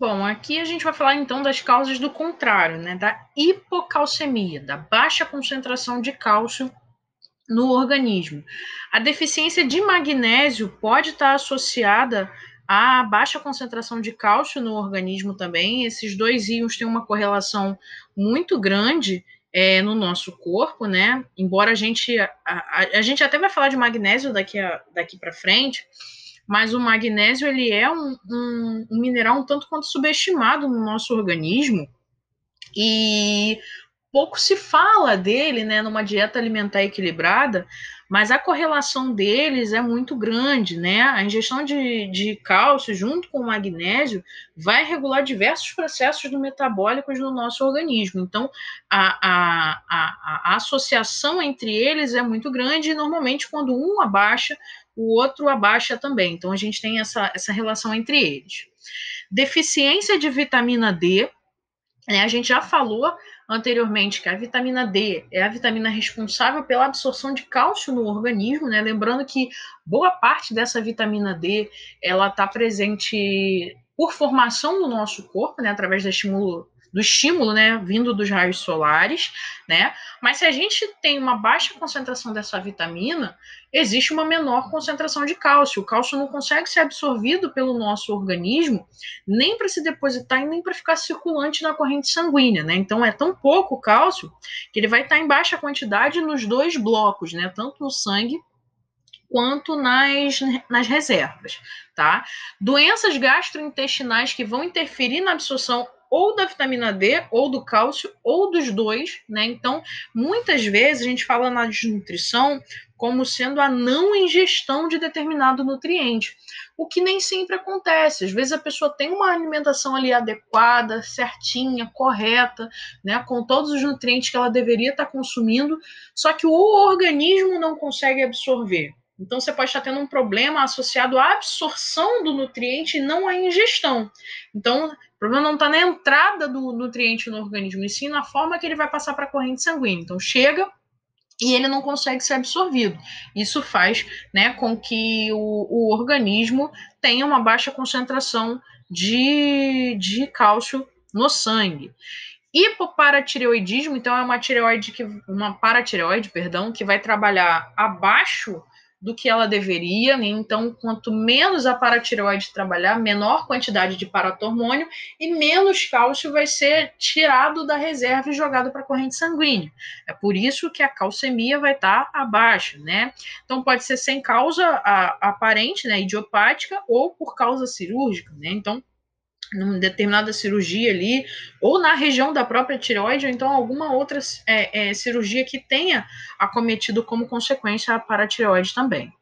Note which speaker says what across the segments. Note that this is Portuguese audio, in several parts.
Speaker 1: Bom, aqui a gente vai falar então das causas do contrário, né, da hipocalcemia, da baixa concentração de cálcio no organismo. A deficiência de magnésio pode estar associada à baixa concentração de cálcio no organismo também. Esses dois íons têm uma correlação muito grande é, no nosso corpo, né? Embora a gente a, a, a, gente até vai falar de magnésio daqui daqui para frente, mas o magnésio ele é um, um, um mineral um tanto quanto subestimado no nosso organismo. E pouco se fala dele, né, numa dieta alimentar equilibrada, mas a correlação deles é muito grande, né? A ingestão de, de cálcio junto com o magnésio vai regular diversos processos metabólicos no nosso organismo. Então, a, a, a, a associação entre eles é muito grande e normalmente quando um abaixa, o outro abaixa também. Então, a gente tem essa, essa relação entre eles. Deficiência de vitamina D, né? A gente já falou anteriormente que a vitamina D é a vitamina responsável pela absorção de cálcio no organismo, né? Lembrando que boa parte dessa vitamina D ela está presente por formação no nosso corpo, né? Através da estímulo do estímulo, né, vindo dos raios solares, né? Mas se a gente tem uma baixa concentração dessa vitamina, existe uma menor concentração de cálcio. O cálcio não consegue ser absorvido pelo nosso organismo, nem para se depositar e nem para ficar circulante na corrente sanguínea, né? Então é tão pouco cálcio que ele vai estar em baixa quantidade nos dois blocos, né? Tanto no sangue quanto nas, nas reservas, tá? Doenças gastrointestinais que vão interferir na absorção ou da vitamina D, ou do cálcio, ou dos dois, né? Então, muitas vezes a gente fala na desnutrição como sendo a não ingestão de determinado nutriente, o que nem sempre acontece. Às vezes a pessoa tem uma alimentação ali adequada, certinha, correta, né, com todos os nutrientes que ela deveria estar consumindo, só que o organismo não consegue absorver. Então, você pode estar tendo um problema associado à absorção do nutriente e não à ingestão. Então, o problema não está na entrada do nutriente no organismo, e sim na forma que ele vai passar para a corrente sanguínea. Então, chega e ele não consegue ser absorvido. Isso faz né, com que o, o organismo tenha uma baixa concentração de, de cálcio no sangue. Hipoparatireoidismo, então é uma tireoide que uma paratireoide, perdão, que vai trabalhar abaixo do que ela deveria, né? então quanto menos a paratireoide trabalhar, menor quantidade de paratormônio e menos cálcio vai ser tirado da reserva e jogado para a corrente sanguínea. É por isso que a calcemia vai estar tá abaixo, né? Então pode ser sem causa aparente, né, idiopática ou por causa cirúrgica, né? Então numa determinada cirurgia ali, ou na região da própria tireoide, ou então alguma outra é, é, cirurgia que tenha acometido como consequência a paratireoide também.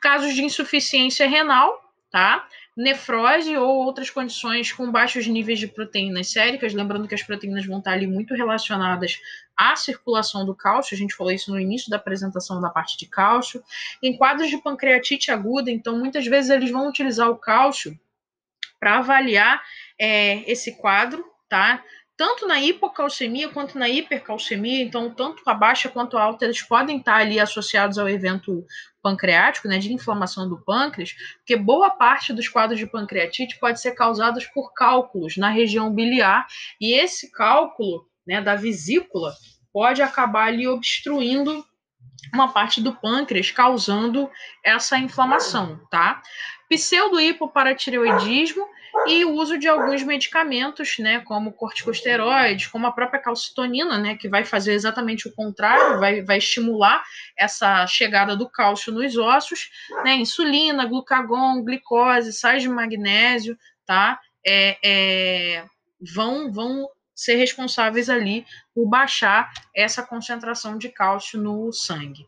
Speaker 1: Casos de insuficiência renal, tá? Nefrose ou outras condições com baixos níveis de proteínas séricas, lembrando que as proteínas vão estar ali muito relacionadas à circulação do cálcio, a gente falou isso no início da apresentação da parte de cálcio. Em quadros de pancreatite aguda, então muitas vezes eles vão utilizar o cálcio para avaliar é, esse quadro, tá? Tanto na hipocalcemia quanto na hipercalcemia, então tanto a baixa quanto a alta, eles podem estar ali associados ao evento pancreático, né, de inflamação do pâncreas, porque boa parte dos quadros de pancreatite pode ser causados por cálculos na região biliar, e esse cálculo, né, da vesícula pode acabar ali obstruindo uma parte do pâncreas, causando essa inflamação, tá? Pseudo-hipoparatireoidismo e o uso de alguns medicamentos, né, como corticosteroides, como a própria calcitonina, né, que vai fazer exatamente o contrário, vai, vai estimular essa chegada do cálcio nos ossos, né, insulina, glucagon, glicose, sais de magnésio, tá, é, é, vão, vão ser responsáveis ali por baixar essa concentração de cálcio no sangue.